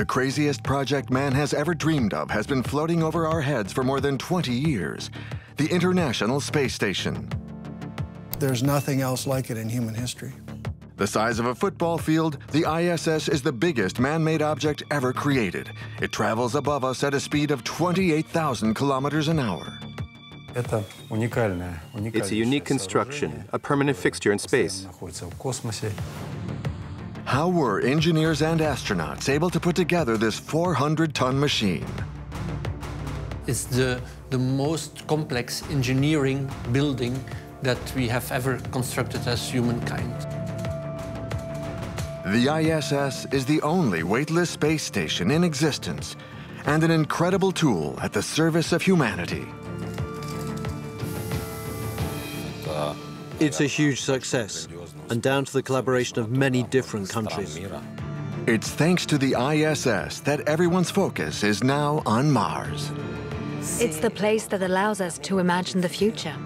The craziest project man has ever dreamed of has been floating over our heads for more than 20 years the International Space Station. There's nothing else like it in human history. The size of a football field, the ISS is the biggest man made object ever created. It travels above us at a speed of 28,000 kilometers an hour. It's a unique construction, a permanent fixture in space. How were engineers and astronauts able to put together this 400 ton machine? It's the, the most complex engineering building that we have ever constructed as humankind. The ISS is the only weightless space station in existence and an incredible tool at the service of humanity. It's a huge success, and down to the collaboration of many different countries. It's thanks to the ISS that everyone's focus is now on Mars. It's the place that allows us to imagine the future.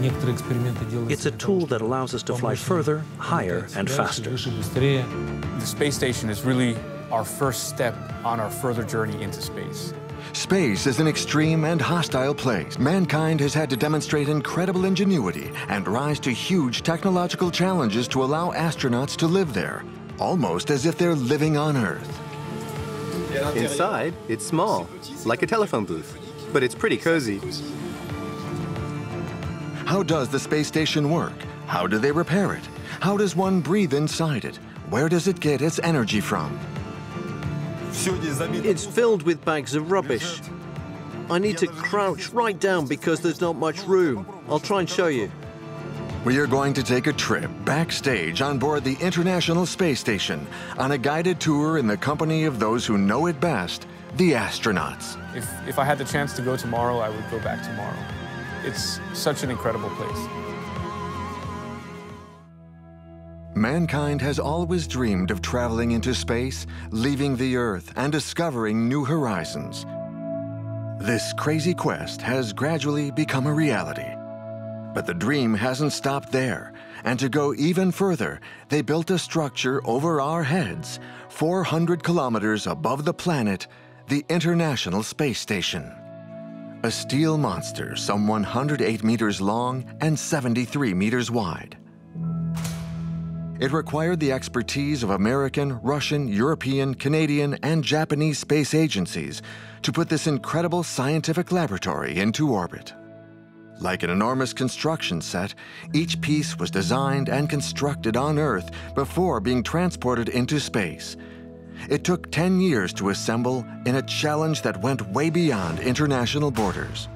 It's a tool that allows us to fly further, higher, and faster. The space station is really our first step on our further journey into space. Space is an extreme and hostile place. Mankind has had to demonstrate incredible ingenuity and rise to huge technological challenges to allow astronauts to live there, almost as if they're living on Earth. Inside, it's small, like a telephone booth, but it's pretty cozy. How does the space station work? How do they repair it? How does one breathe inside it? Where does it get its energy from? It's filled with bags of rubbish. I need to crouch right down because there's not much room. I'll try and show you. We are going to take a trip backstage on board the International Space Station on a guided tour in the company of those who know it best, the astronauts. If, if I had the chance to go tomorrow, I would go back tomorrow. It's such an incredible place. Mankind has always dreamed of traveling into space, leaving the Earth, and discovering new horizons. This crazy quest has gradually become a reality. But the dream hasn't stopped there, and to go even further, they built a structure over our heads, 400 kilometers above the planet, the International Space Station. A steel monster some 108 meters long and 73 meters wide. It required the expertise of American, Russian, European, Canadian, and Japanese space agencies to put this incredible scientific laboratory into orbit. Like an enormous construction set, each piece was designed and constructed on Earth before being transported into space. It took 10 years to assemble in a challenge that went way beyond international borders.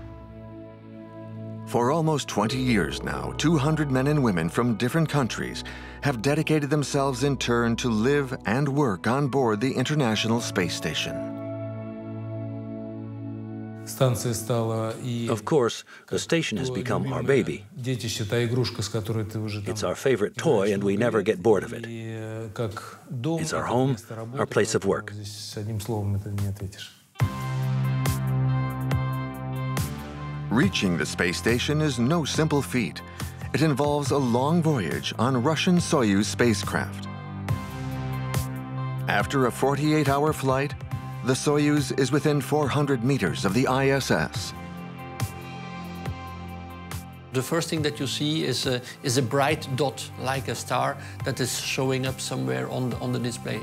For almost 20 years now, 200 men and women from different countries have dedicated themselves in turn to live and work on board the International Space Station. Of course, the station has become our baby. It's our favorite toy, and we never get bored of it. It's our home, our place of work. Reaching the space station is no simple feat. It involves a long voyage on Russian Soyuz spacecraft. After a 48-hour flight, the Soyuz is within 400 meters of the ISS. The first thing that you see is a, is a bright dot, like a star, that is showing up somewhere on the, on the display.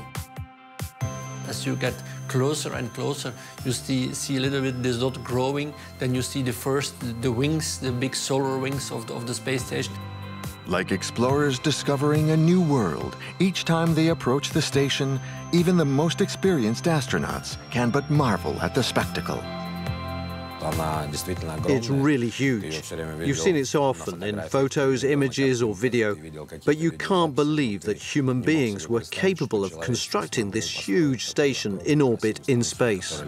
As you get closer and closer, you see, see a little bit this dot growing, then you see the first, the wings, the big solar wings of the, of the space station. Like explorers discovering a new world, each time they approach the station, even the most experienced astronauts can but marvel at the spectacle. It's really huge. You've seen it so often in photos, images, or video, but you can't believe that human beings were capable of constructing this huge station in orbit in space.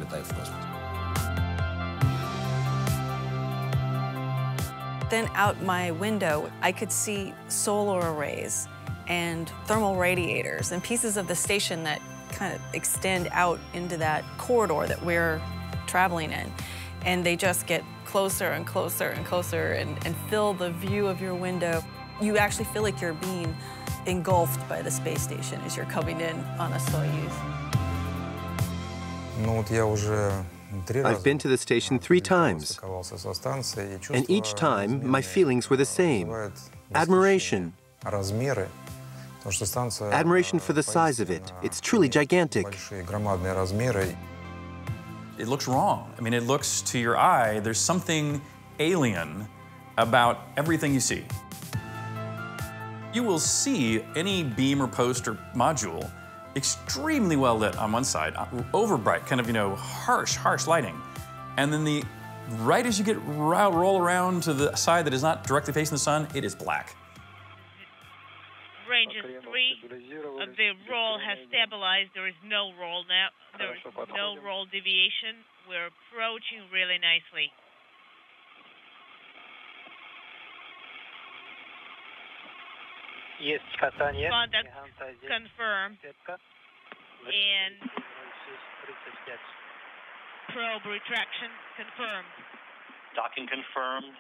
Then out my window, I could see solar arrays and thermal radiators and pieces of the station that kind of extend out into that corridor that we're traveling in and they just get closer and closer and closer and, and fill the view of your window. You actually feel like you're being engulfed by the space station as you're coming in on a Soyuz. I've been to the station three times, and each time my feelings were the same admiration. Admiration for the size of it. It's truly gigantic. It looks wrong. I mean, it looks to your eye, there's something alien about everything you see. You will see any beam or post or module extremely well lit on one side, uh, over bright, kind of, you know, harsh, harsh lighting. And then the right as you get roll around to the side that is not directly facing the sun, it is black Range is three. Uh, the roll has stabilized. There is no roll now. There is no roll deviation. We're approaching really nicely. Есть касание. Contact confirmed. And probe retraction confirmed. Docking confirmed.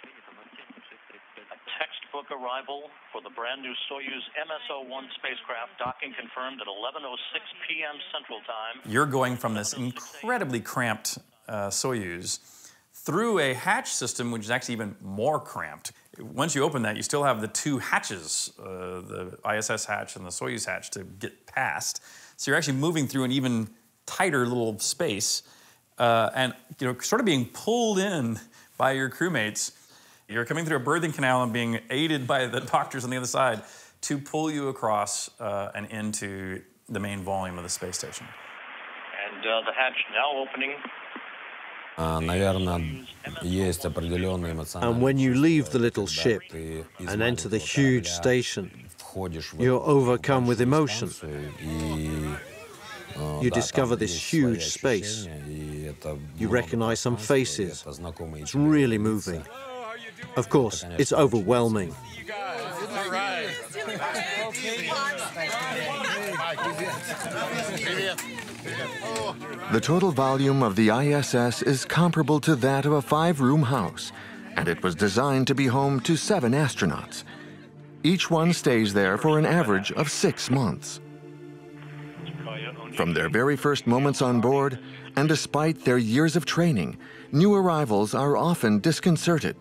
Textbook arrival for the brand new Soyuz MS-01 spacecraft. Docking confirmed at 11:06 p.m. Central Time. You're going from this incredibly cramped uh, Soyuz through a hatch system, which is actually even more cramped. Once you open that, you still have the two hatches, uh, the ISS hatch and the Soyuz hatch, to get past. So you're actually moving through an even tighter little space, uh, and you know, sort of being pulled in by your crewmates. You're coming through a birthing canal and being aided by the doctors on the other side to pull you across uh, and into the main volume of the space station. And uh, the hatch now opening and when you leave the little ship and enter the huge station, you're overcome with emotion. You discover this huge space. You recognize some faces. It's really moving. Of course, it's overwhelming. The total volume of the ISS is comparable to that of a five-room house, and it was designed to be home to seven astronauts. Each one stays there for an average of six months. From their very first moments on board, and despite their years of training, new arrivals are often disconcerted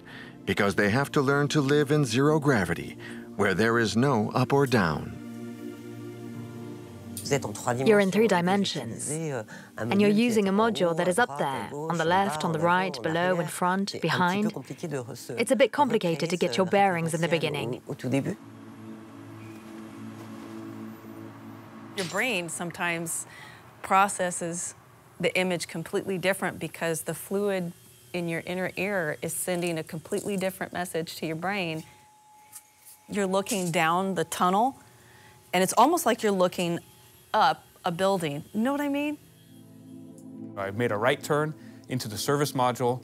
because they have to learn to live in zero gravity, where there is no up or down. You're in three dimensions, and you're using a module that is up there, on the left, on the right, below, in front, behind. It's a bit complicated to get your bearings in the beginning. Your brain sometimes processes the image completely different because the fluid in your inner ear is sending a completely different message to your brain. You're looking down the tunnel, and it's almost like you're looking up a building. You know what I mean? I made a right turn into the service module,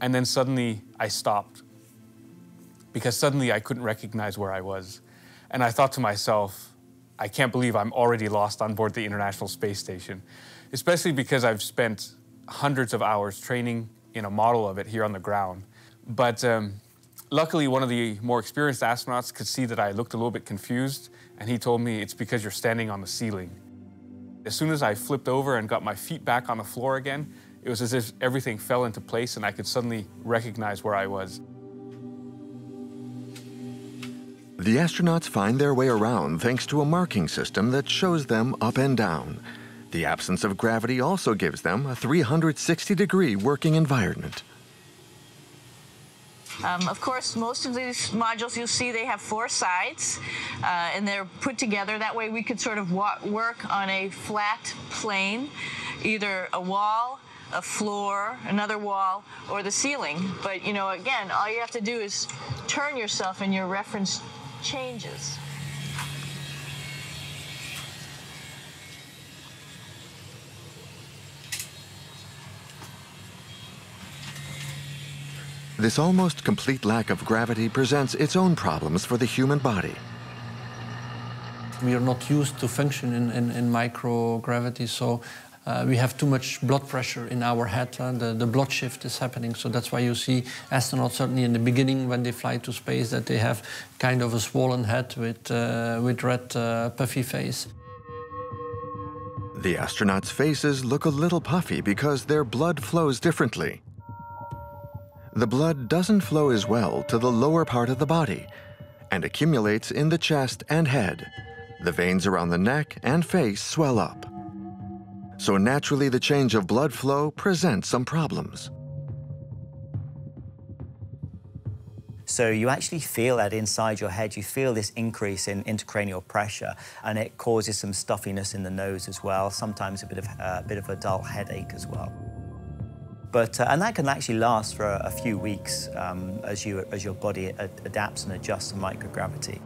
and then suddenly I stopped because suddenly I couldn't recognize where I was. And I thought to myself, I can't believe I'm already lost on board the International Space Station, especially because I've spent hundreds of hours training in a model of it here on the ground. But um, luckily, one of the more experienced astronauts could see that I looked a little bit confused, and he told me it's because you're standing on the ceiling. As soon as I flipped over and got my feet back on the floor again, it was as if everything fell into place and I could suddenly recognize where I was. The astronauts find their way around thanks to a marking system that shows them up and down. The absence of gravity also gives them a 360 degree working environment. Um, of course, most of these modules you'll see they have four sides uh, and they're put together. That way we could sort of work on a flat plane, either a wall, a floor, another wall, or the ceiling. But, you know, again, all you have to do is turn yourself and your reference changes. This almost complete lack of gravity presents its own problems for the human body. We are not used to function in, in, in microgravity, so uh, we have too much blood pressure in our head. Uh, the, the blood shift is happening, so that's why you see astronauts, certainly in the beginning when they fly to space, that they have kind of a swollen head with, uh, with red uh, puffy face. The astronauts' faces look a little puffy because their blood flows differently. The blood doesn't flow as well to the lower part of the body and accumulates in the chest and head. The veins around the neck and face swell up. So naturally the change of blood flow presents some problems. So you actually feel that inside your head. You feel this increase in intracranial pressure, and it causes some stuffiness in the nose as well. Sometimes a bit of uh, a bit of a dull headache as well. But uh, and that can actually last for a, a few weeks um, as you as your body ad adapts and adjusts to microgravity.